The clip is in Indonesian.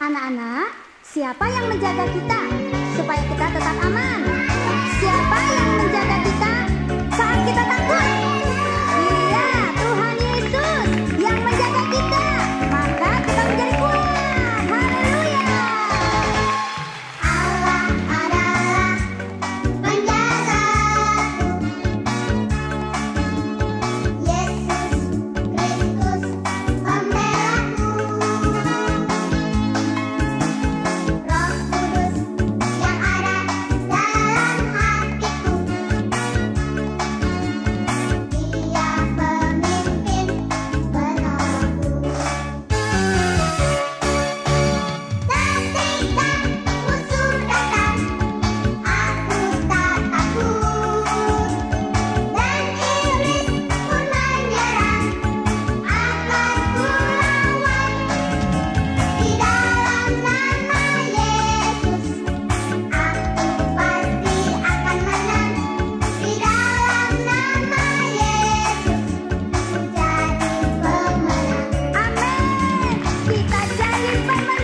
Anak-anak, siapa yang menjaga kita supaya kita tetap aman? Pizza Daddy, Papa.